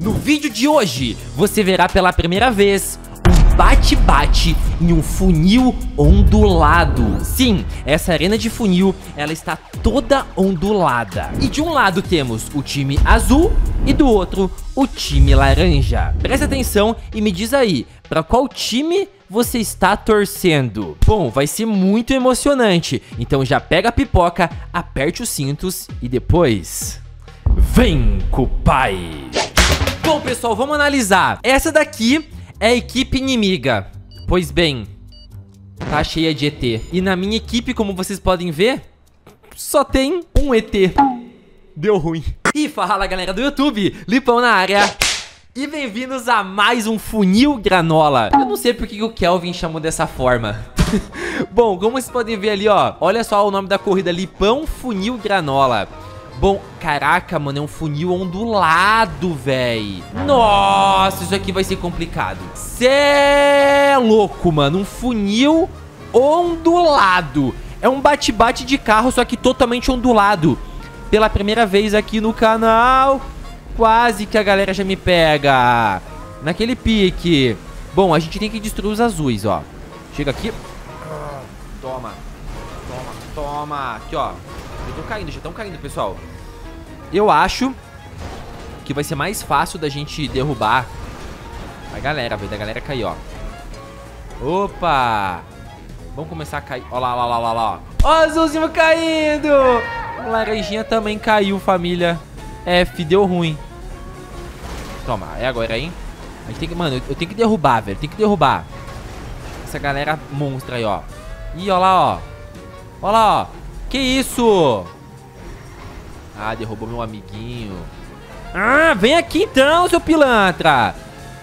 No vídeo de hoje, você verá pela primeira vez um bate-bate em um funil ondulado. Sim, essa arena de funil, ela está toda ondulada. E de um lado temos o time azul e do outro o time laranja. Presta atenção e me diz aí, para qual time você está torcendo? Bom, vai ser muito emocionante. Então já pega a pipoca, aperte os cintos e depois vem com o pai. Bom, pessoal, vamos analisar. Essa daqui é a equipe inimiga. Pois bem, tá cheia de ET. E na minha equipe, como vocês podem ver, só tem um ET. Deu ruim. E fala, galera do YouTube, Lipão na área. E bem-vindos a mais um Funil Granola. Eu não sei porque que o Kelvin chamou dessa forma. Bom, como vocês podem ver ali, ó, olha só o nome da corrida, Lipão Funil Granola. Bom, caraca, mano, é um funil ondulado, véi. Nossa, isso aqui vai ser complicado. Cê é louco, mano. Um funil ondulado. É um bate-bate de carro, só que totalmente ondulado. Pela primeira vez aqui no canal, quase que a galera já me pega. Naquele pique. Bom, a gente tem que destruir os azuis, ó. Chega aqui. Toma. Toma, toma. Aqui, ó. Já estão caindo, já estão caindo, pessoal. Eu acho que vai ser mais fácil da gente derrubar a galera, velho. Da galera cair, ó. Opa! Vamos começar a cair. Ó lá, lá, lá, lá, lá. Ó, o azulzinho caindo! Laranjinha também caiu, família. F, deu ruim. Toma, é agora, hein? A gente tem que... Mano, eu tenho que derrubar, velho. Tem que derrubar. Essa galera monstra aí, ó. Ih, ó lá, ó. Ó lá, ó. Que isso? Ah, derrubou meu amiguinho. Ah, vem aqui então, seu pilantra.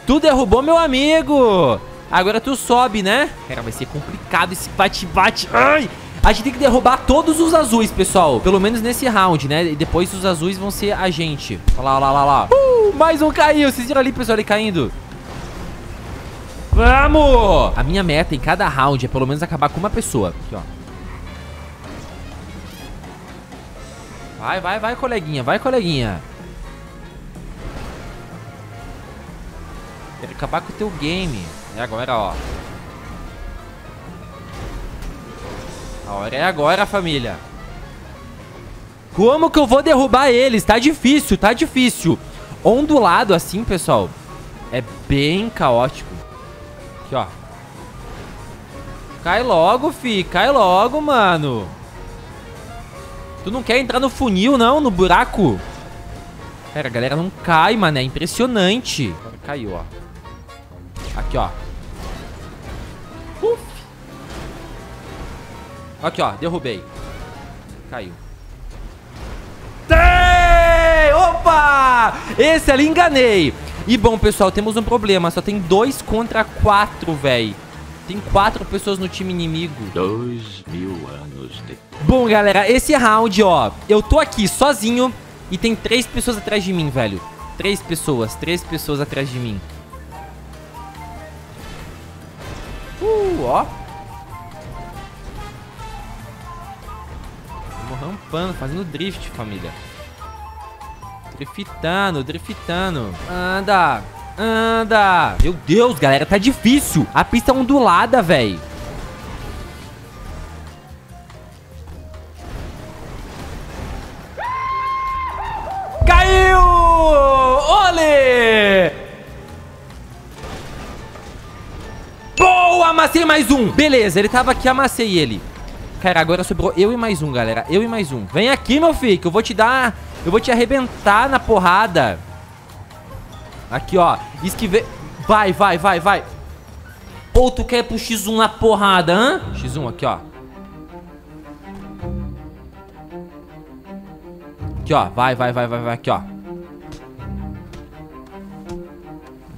Tu derrubou meu amigo. Agora tu sobe, né? Cara, vai ser complicado esse bate-bate. Ai! A gente tem que derrubar todos os azuis, pessoal. Pelo menos nesse round, né? E depois os azuis vão ser a gente. Olha lá, olha lá, olha lá. Uh, mais um caiu. Vocês viram ali, pessoal, ele caindo? Vamos! A minha meta em cada round é pelo menos acabar com uma pessoa. Aqui, ó. Vai, vai, vai, coleguinha. Vai, coleguinha. Quero acabar com o teu game. É agora, ó. A hora é agora, família. Como que eu vou derrubar eles? Tá difícil, tá difícil. Ondulado assim, pessoal, é bem caótico. Aqui, ó. Cai logo, fi. Cai logo, mano. Tu não quer entrar no funil, não? No buraco? Cara, a galera não cai, mano. É impressionante. Caiu, ó. Aqui, ó. Uf. Aqui, ó. Derrubei. Caiu. Tem! Opa! Esse ali enganei. E bom, pessoal, temos um problema. Só tem dois contra quatro, velho. Tem quatro pessoas no time inimigo. Dois mil anos depois. Bom, galera, esse round, ó. Eu tô aqui sozinho e tem três pessoas atrás de mim, velho. Três pessoas, três pessoas atrás de mim. Uh, ó. Vamos rampando, fazendo drift, família. Driftando, driftando. Anda, anda. Meu Deus, galera, tá difícil. A pista é ondulada, velho. Caiu! Ole! Boa, amassei mais um. Beleza, ele tava aqui, amassei ele. Cara, agora sobrou eu e mais um, galera. Eu e mais um. Vem aqui, meu filho, que eu vou te dar... Eu vou te arrebentar na porrada. Aqui, ó. Esquive... Vai, vai, vai, vai. Ou tu quer pro X1 na porrada, hã? X1 aqui, ó. Aqui, ó. Vai, vai, vai, vai, vai. Aqui, ó.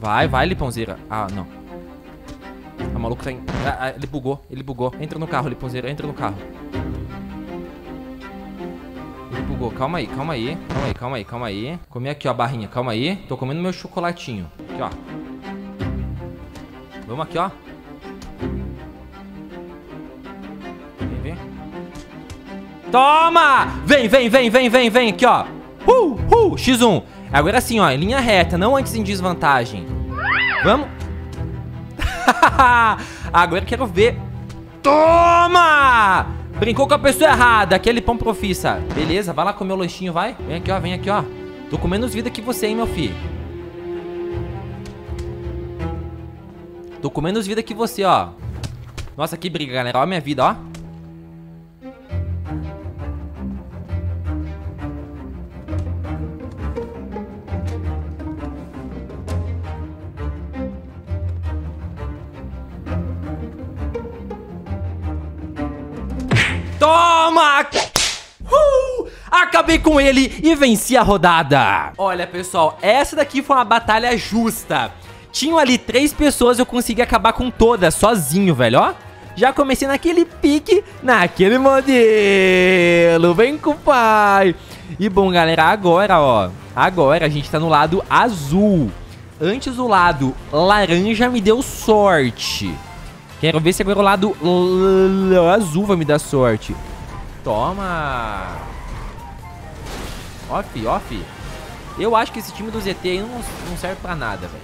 Vai, vai, Lipãozeira. Ah, não. O maluco tá em... Ah, ah, ele bugou, ele bugou. Entra no carro, Lipãozeira, entra no carro. Bugou. Calma aí, calma aí. Calma aí, calma aí, calma aí. Comi aqui, ó, a barrinha. Calma aí. Tô comendo meu chocolatinho. Aqui, ó. Vamos aqui, ó. Vem, vem. Toma! Vem, vem, vem, vem, vem, vem. Aqui, ó. Uh, uh, X1. Agora sim, ó, em linha reta, não antes em desvantagem. Vamos. Agora eu quero ver. Toma! Brincou com a pessoa errada, aquele pão profissa. Beleza, vai lá comer o lanchinho, vai. Vem aqui, ó, vem aqui, ó. Tô com menos vida que você, hein, meu filho. Tô com menos vida que você, ó. Nossa, que briga, galera. Ó a minha vida, ó. Toma! Uh! Acabei com ele e venci a rodada. Olha, pessoal, essa daqui foi uma batalha justa. Tinham ali três pessoas, eu consegui acabar com todas, sozinho, velho, ó. Já comecei naquele pique, naquele modelo. Vem com o pai. E bom, galera, agora, ó. Agora a gente tá no lado azul. Antes o lado laranja me deu sorte. Quero ver se agora o lado azul vai me dar sorte. Toma. Off, off. Eu acho que esse time do ZT aí não, não serve pra nada, velho.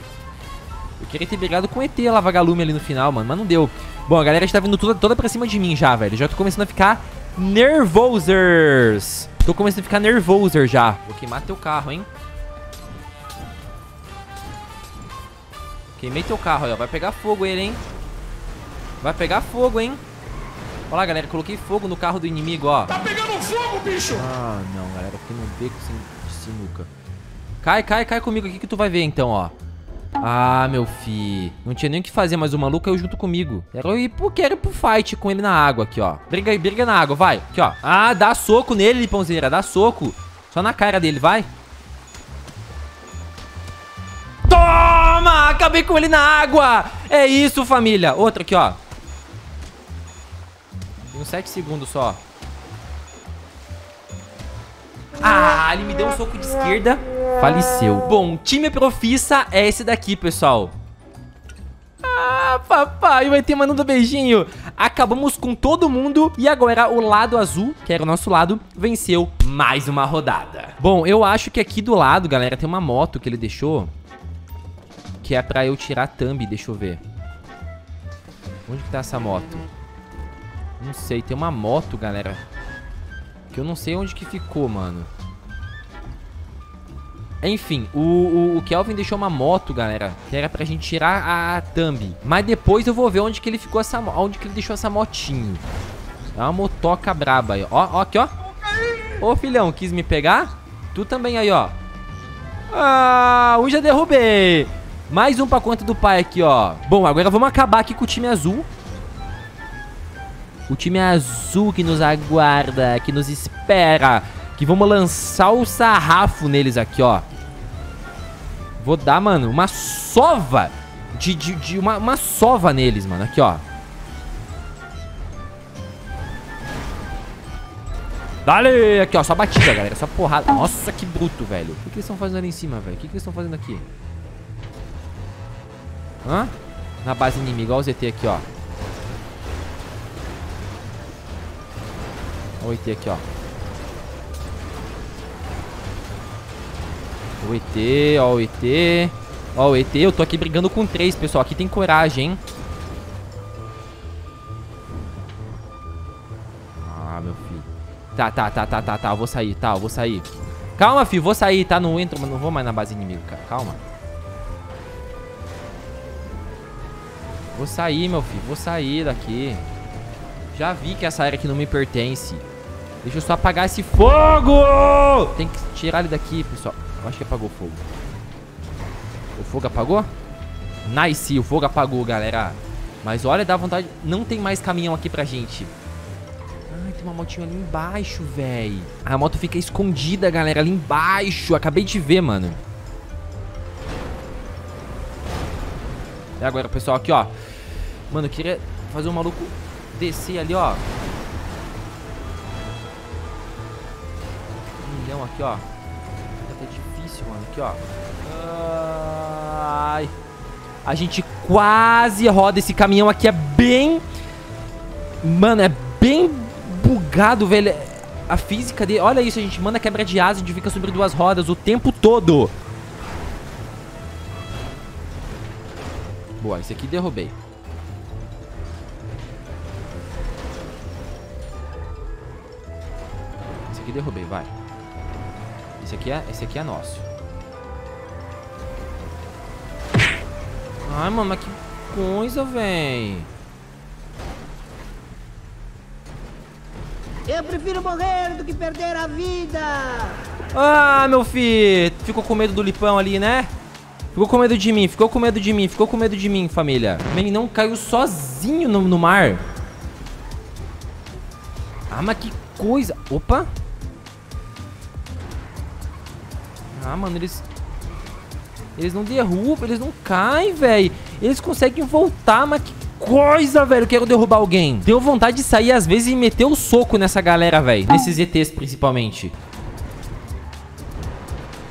Eu queria ter brigado com o ET lá, vagalume ali no final, mano, mas não deu. Bom, a galera está vindo toda, toda pra cima de mim já, velho. Já tô começando a ficar nervosers. Tô começando a ficar nervoser já. Vou queimar teu carro, hein. Queimei teu carro ó. Vai pegar fogo ele, hein. Vai pegar fogo, hein. Olha lá, galera. Coloquei fogo no carro do inimigo, ó. Tá pegando fogo, bicho! Ah, não, galera. Aqui não vê de sinuca. Cai, cai, cai comigo aqui que tu vai ver, então, ó. Ah, meu fi. Não tinha nem o que fazer, mas o maluco caiu junto comigo. Quero ir pro, quero ir pro fight com ele na água aqui, ó. Briga aí, briga na água, vai. Aqui, ó. Ah, dá soco nele, Lipãozeira. Dá soco. Só na cara dele, vai. Toma! Acabei com ele na água. É isso, família. Outra aqui, ó. Uns 7 segundos só. Ah, ele me deu um soco de esquerda. Faleceu. Bom, time profissa é esse daqui, pessoal. Ah, papai, vai ter mandando beijinho. Acabamos com todo mundo e agora o lado azul, que era o nosso lado, venceu mais uma rodada. Bom, eu acho que aqui do lado, galera, tem uma moto que ele deixou. Que é pra eu tirar a thumb, deixa eu ver. Onde que tá essa moto? Não sei, tem uma moto, galera. Que eu não sei onde que ficou, mano. Enfim, o, o, o, Kelvin deixou uma moto, galera, que era pra gente tirar a, a thumb. Mas depois eu vou ver onde que ele ficou essa, onde que ele deixou essa motinho. É uma motoca braba aí. Ó, ó, aqui, ó. Ô, filhão, quis me pegar? Tu também aí, ó. Ah, um já derrubei. Mais um pra conta do pai aqui, ó. Bom, agora vamos acabar aqui com o time azul. O time azul que nos aguarda, que nos espera. Que vamos lançar o sarrafo neles aqui, ó. Vou dar, mano, uma sova. De, de, de uma, uma sova neles, mano. Aqui, ó. Dale! Aqui, ó, só batida, galera. Só porrada. Nossa, que bruto, velho. O que, que eles estão fazendo ali em cima, velho? O que, que eles estão fazendo aqui? Hã? Na base inimiga. Olha o ZT aqui, ó. O ET aqui, ó. O ET, ó o ET. Ó o ET, eu tô aqui brigando com três, pessoal. Aqui tem coragem, hein? Ah, meu filho. Tá, tá, tá, tá, tá, tá. Eu vou sair, tá, eu vou sair. Calma, filho, vou sair, tá? Não entro, mas não vou mais na base inimiga, cara. Calma. Vou sair, meu filho. Vou sair daqui. Já vi que essa área aqui não me pertence. Deixa eu só apagar esse fogo! Tem que tirar ele daqui, pessoal. Eu acho que apagou o fogo. O fogo apagou? Nice, o fogo apagou, galera. Mas olha, dá vontade... Não tem mais caminhão aqui pra gente. Ai, tem uma motinha ali embaixo, velho. A moto fica escondida, galera, ali embaixo. Acabei de ver, mano. E agora, pessoal, aqui, ó. Mano, eu queria fazer um maluco descer ali, ó. Aqui, ó. Tá difícil, mano. Aqui, ó. Ai. A gente quase roda esse caminhão aqui. É bem... Mano, é bem bugado, velho. a física dele... Olha isso, a gente manda quebra de asa, a gente fica sobre duas rodas o tempo todo. Boa, esse aqui derrubei. Esse aqui derrubei, vai. Esse aqui é, esse aqui é nosso. Ai, mano, mas que coisa, véi. Eu prefiro morrer do que perder a vida. Ah, meu filho. Ficou com medo do lipão ali, né? Ficou com medo de mim, ficou com medo de mim, ficou com medo de mim, família. O meninão caiu sozinho no, no mar. Ah, mas que coisa. Opa. Ah, mano, eles... Eles não derrubam, eles não caem, velho. Eles conseguem voltar, mas que coisa, velho. Eu quero derrubar alguém. Deu vontade de sair às vezes e meter o soco nessa galera, velho. Nesses ETs, principalmente.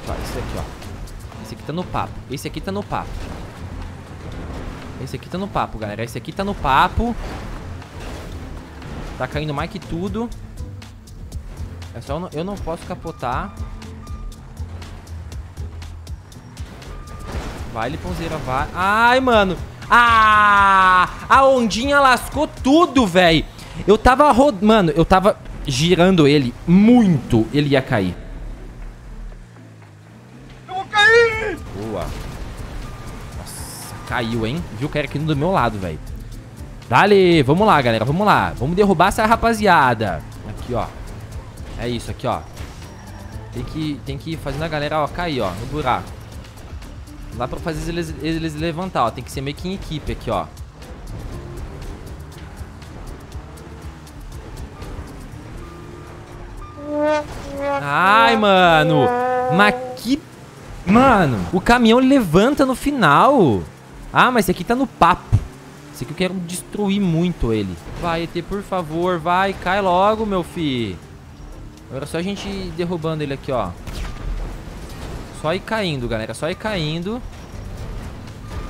Ó, esse aqui, ó. Esse aqui tá no papo. Esse aqui tá no papo. Esse aqui tá no papo, galera. Esse aqui tá no papo. Tá caindo mais que tudo. É só eu não, eu não posso capotar. Vai, Liponzeira, vai. Ai, mano. Ah! A ondinha lascou tudo, velho. Eu tava rodando... Mano, eu tava girando ele muito. Ele ia cair. Eu vou cair! Boa. Nossa, caiu, hein? Viu o cara aqui do meu lado, velho. Dale, vamos lá, galera, vamos lá. Vamos derrubar essa rapaziada. Aqui, ó. É isso, aqui, ó. Tem que, tem que ir fazendo a galera, ó, cair, ó, no buraco. Não dá pra fazer eles, eles levantar, ó. Tem que ser meio que em equipe aqui, ó. Ai, mano. Mas que... Mano, o caminhão levanta no final. Ah, mas esse aqui tá no papo. Esse aqui eu quero destruir muito ele. Vai, ET, por favor. Vai, cai logo, meu fi. Agora é só a gente derrubando ele aqui, ó. Só ir caindo, galera. Só ir caindo.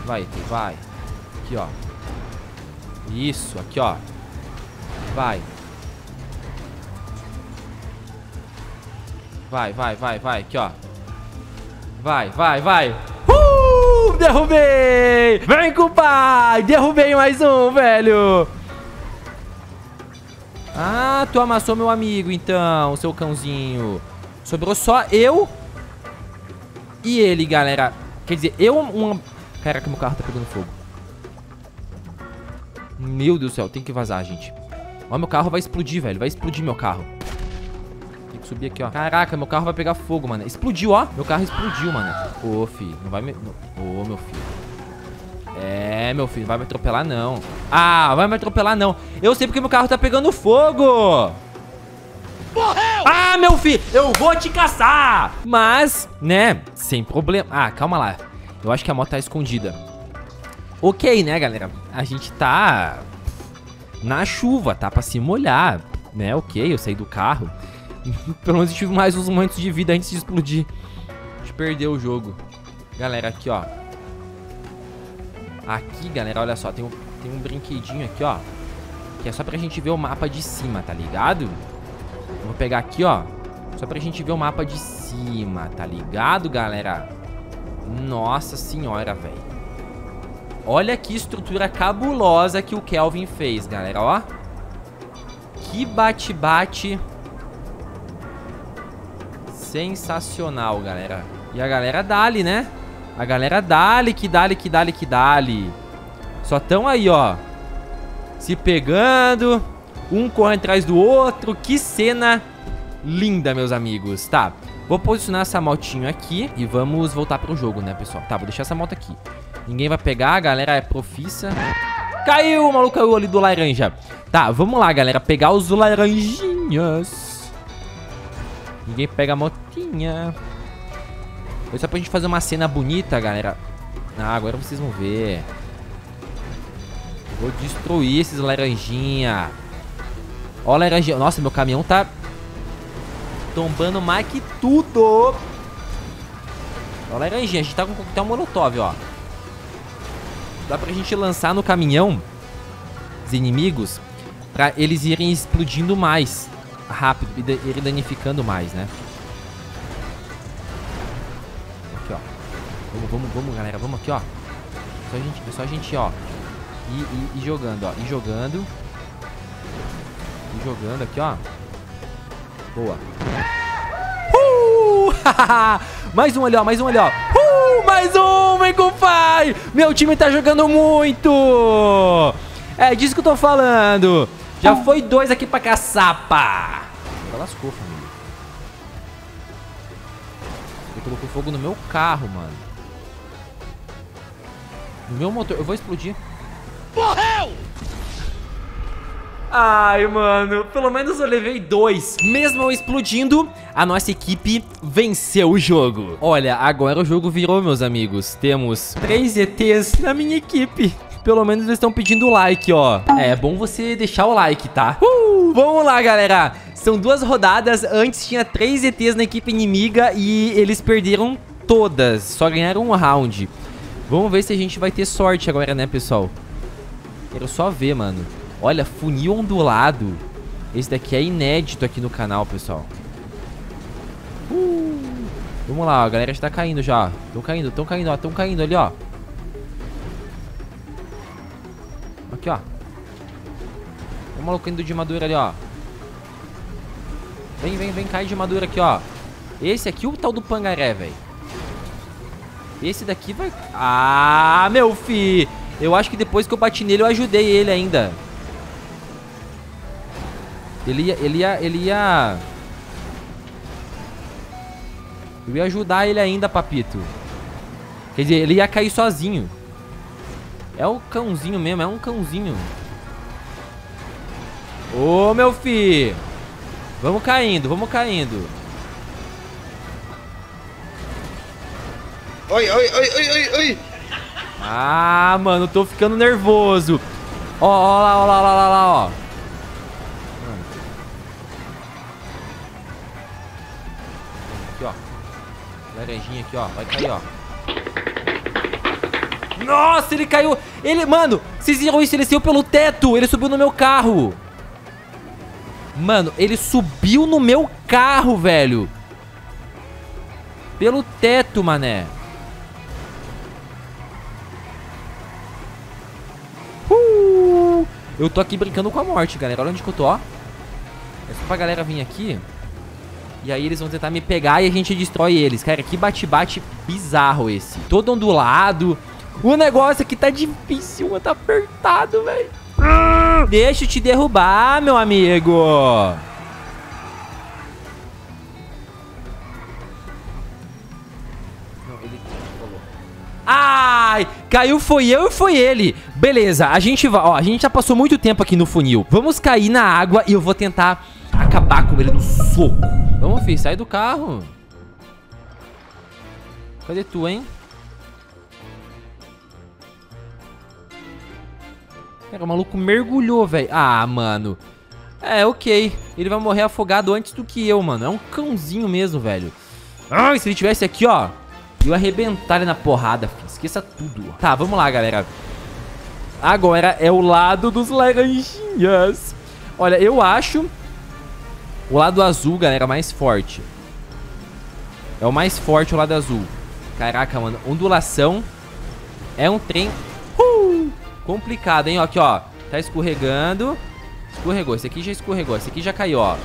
Vai, vai. Aqui, ó. Isso, aqui, ó. Vai. Vai, vai, vai, vai. Aqui, ó. Vai, vai, vai. Uh! Derrubei! Vem com o pai! Derrubei mais um, velho! Ah, tu amassou meu amigo, então, seu cãozinho. Sobrou só eu e ele, galera. Quer dizer, eu... Uma... Caraca, meu carro tá pegando fogo. Meu Deus do céu, tem que vazar, gente. Ó, meu carro vai explodir, velho. Vai explodir meu carro. Tem que subir aqui, ó. Caraca, meu carro vai pegar fogo, mano. Explodiu, ó. Meu carro explodiu, mano. Ô, filho, não vai me... Ô, meu filho. É, meu filho, não vai me atropelar, não. Ah, vai me atropelar, não. Eu sei porque meu carro tá pegando fogo. Morreu! Ah, meu filho, eu vou te caçar. Mas, né, sem problema. Ah, calma lá. Eu acho que a moto tá escondida. Ok, né, galera? A gente tá na chuva, tá pra se molhar, né? Ok, eu saí do carro. Pelo menos eu tive mais uns momentos de vida antes de explodir. A gente perdeu o jogo. Galera, aqui, ó. Aqui, galera, olha só. Tem um, tem um brinquedinho aqui, ó. Que é só pra gente ver o mapa de cima, tá ligado? Vou pegar aqui, ó. Só pra gente ver o mapa de cima, tá ligado, galera? Nossa senhora, velho. Olha que estrutura cabulosa que o Kelvin fez, galera, ó. Que bate-bate. Sensacional, galera. E a galera dali, né? A galera dali, que dali, que dali, que dali. Só tão aí, ó. Se pegando. Um corre atrás do outro. Que cena linda, meus amigos. Tá, vou posicionar essa motinho aqui e vamos voltar pro jogo, né, pessoal? Tá, vou deixar essa moto aqui. Ninguém vai pegar, a galera é profissa. Caiu, o maluco caiu ali do laranja. Tá, vamos lá, galera, pegar os laranjinhas. Ninguém pega a motinha. Foi só pra gente fazer uma cena bonita, galera. Ah, agora vocês vão ver. Vou destruir esses laranjinha. Ó, laranjinha. Nossa, meu caminhão tá tombando mais que tudo. Ó, laranjinha. A gente tá com um coquetel molotov, ó. Dá pra gente lançar no caminhão os inimigos pra eles irem explodindo mais. rápido e da- ele danificando mais, né? Aqui, ó. Vamos, vamos, vamos, galera. Vamos aqui, ó. Só a gente, só a gente, ó. E, e, e jogando, ó. E jogando. E jogando aqui, ó. Boa. Uh! mais um ali, ó. Mais um ali, ó. Uh! Mais um, vem com o pai. Meu time tá jogando muito. É disso que eu tô falando. Já foi dois aqui pra caçapa. Já lascou, família. Ele colocou fogo no meu carro, mano. No meu motor. Eu vou explodir. Ai, mano, pelo menos eu levei dois. Mesmo eu explodindo, a nossa equipe venceu o jogo. Olha, agora o jogo virou, meus amigos. Temos três ETs na minha equipe. Pelo menos eles estão pedindo like, ó. É bom você deixar o like, tá? Uh, vamos lá, galera. São duas rodadas. Antes tinha três ETs na equipe inimiga e eles perderam todas. Só ganharam um round. Vamos ver se a gente vai ter sorte agora, né, pessoal? Quero só ver, mano. Olha, funil ondulado. Esse daqui é inédito aqui no canal, pessoal. Uh, vamos lá, a galera já tá caindo já. Tão caindo, tão caindo, ó. Tão caindo ali, ó. Aqui, ó. Tem maluco indo de madura ali, ó. Vem, vem, vem, cai de madura aqui, ó. Esse aqui, o tal do pangaré, velho. Esse daqui vai... Ah, meu fi! Eu acho que depois que eu bati nele, eu ajudei ele ainda. Ele ia... Ele ia... Ele ia... Eu ia ajudar ele ainda, papito. Quer dizer, ele ia cair sozinho. É o cãozinho mesmo, é um cãozinho. Ô, meu fi! Vamos caindo, vamos caindo. Oi, oi, oi, oi, oi, oi. Ah, mano, tô ficando nervoso. Ó, ó lá, ó lá, ó lá, ó lá, ó. Laranjinha aqui, ó. Vai cair, ó. Nossa, ele caiu. Ele, mano, vocês viram isso? Ele saiu pelo teto. Ele subiu no meu carro. Mano, ele subiu no meu carro, velho. Pelo teto, mané. Uh! Eu tô aqui brincando com a morte, galera. Olha onde que eu tô, ó. É só pra galera vir aqui. E aí eles vão tentar me pegar e a gente destrói eles. Cara, que bate-bate bizarro esse. Todo ondulado. O negócio aqui tá difícil, tá apertado, velho. Deixa eu te derrubar, meu amigo. Não, ele. Ai, caiu foi eu e foi ele. Beleza, a gente vai, ó, a gente já passou muito tempo aqui no funil. Vamos cair na água e eu vou tentar acabar com ele no soco. Vamos, filho, sai do carro. Cadê tu, hein? Cara, o maluco mergulhou, velho. Ah, mano. É, ok. Ele vai morrer afogado antes do que eu, mano. É um cãozinho mesmo, velho. Ai, se ele tivesse aqui, ó. Eu arrebentar ele na porrada, filho. Esqueça tudo. Tá, vamos lá, galera. Agora é o lado dos laranjinhas. Olha, eu acho o lado azul, galera, mais forte. É o mais forte o lado azul. Caraca, mano. Ondulação. É um trem... Uh, complicado, hein? Aqui, ó. Tá escorregando. Escorregou. Esse aqui já escorregou. Esse aqui já caiu, ó.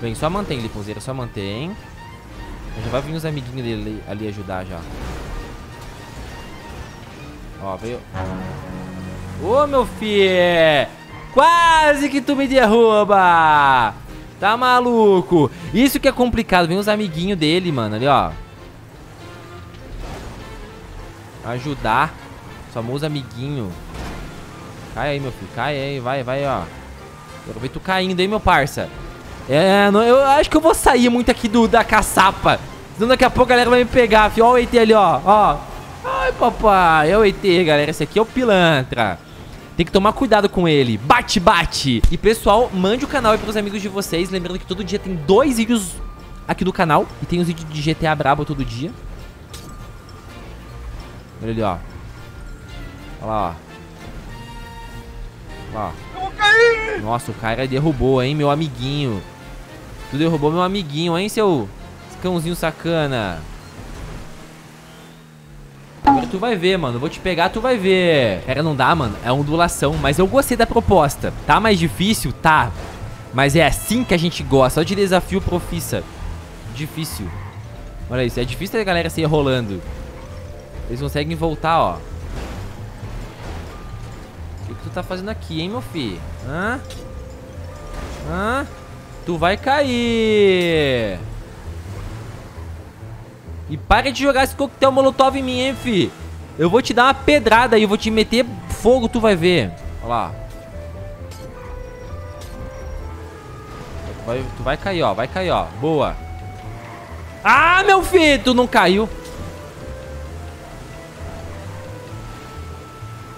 Vem, só mantém, Liponzeira. Só mantém. Já vai vir os amiguinhos dele ali ajudar já. Ó, veio. Ô, meu filho! Quase que tu me derruba! Tá maluco? Isso que é complicado. Vem os amiguinhos dele, mano. Ali, ó. Ajudar. Famoso amiguinho. Cai aí, meu filho. Cai aí. Vai, vai, ó. Tu caindo aí, meu parça. É, não, eu acho que eu vou sair muito aqui do, da caçapa. Senão daqui a pouco a galera vai me pegar, filho. Ó o ET ali, ó. Ó. Ai, papai. É o ET, galera. Esse aqui é o pilantra. Tem que tomar cuidado com ele. Bate, bate. E, pessoal, mande o canal aí pros amigos de vocês. Lembrando que todo dia tem dois vídeos aqui do canal. E tem os vídeos de GTA Brabo todo dia. Olha ali, ó. Olha lá, ó. Ó. Nossa, o cara derrubou, hein, meu amiguinho. Tu derrubou meu amiguinho, hein, seu cãozinho sacana. Agora tu vai ver, mano. Vou te pegar, tu vai ver. Cara, não dá, mano. É ondulação. Mas eu gostei da proposta. Tá mais difícil? Tá. Mas é assim que a gente gosta. Só de desafio profissa. Difícil. Olha isso. É difícil a galera se rolando. Eles conseguem voltar, ó. O que, que tu tá fazendo aqui, hein, meu filho? Hã? Hã? Tu vai cair. E para de jogar esse coquetel molotov em mim, hein, fi. Eu vou te dar uma pedrada e eu vou te meter fogo, tu vai ver. Olha lá. Vai, tu vai cair, ó. Vai cair, ó. Boa. Ah, meu filho, tu não caiu.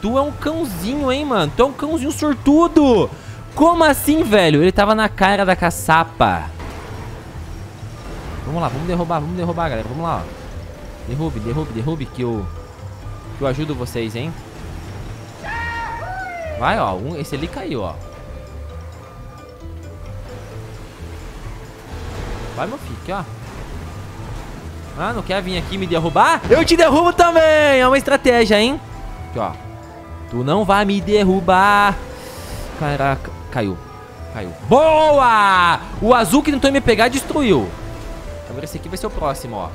Tu é um cãozinho, hein, mano. Tu é um cãozinho sortudo. Como assim, velho? Ele tava na cara da caçapa. Vamos lá, vamos derrubar, vamos derrubar, galera. Vamos lá, ó. Derrube, derrube, derrube que eu... Que eu ajudo vocês, hein. Vai, ó. Um, esse ali caiu, ó. Vai, meu filho, aqui, ó. Ah, não quer vir aqui me derrubar? Eu te derrubo também! É uma estratégia, hein? Aqui, ó. Tu não vai me derrubar. Caraca. Caiu. Caiu. Boa! O azul que tentou me pegar destruiu. Agora esse aqui vai ser o próximo, ó.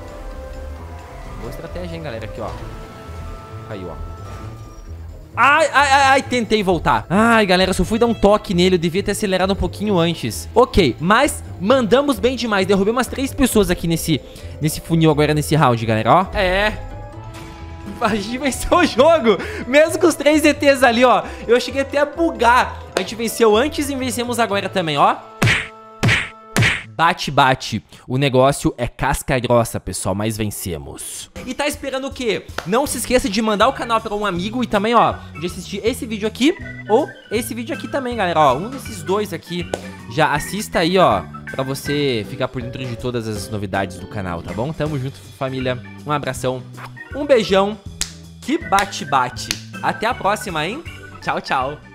Boa estratégia, hein, galera. Aqui, ó. Caiu, ó. Ai, ai, ai, ai, tentei voltar. Ai, galera, só fui dar um toque nele. Eu devia ter acelerado um pouquinho antes. Ok, mas mandamos bem demais. Derrubei umas três pessoas aqui nesse, nesse funil agora, nesse round, galera, ó. É, a gente venceu o jogo, mesmo com os três ETs ali, ó. Eu cheguei até a bugar. A gente venceu antes e vencemos agora também, ó. Bate, bate. O negócio é casca grossa, pessoal, mas vencemos. E tá esperando o quê? Não se esqueça de mandar o canal para um amigo e também, ó, de assistir esse vídeo aqui ou esse vídeo aqui também, galera. Ó, um desses dois aqui, já assista aí, ó, pra você ficar por dentro de todas as novidades do canal, tá bom? Tamo junto, família. Um abração, um beijão. Que bate-bate. Até a próxima, hein? Tchau, tchau.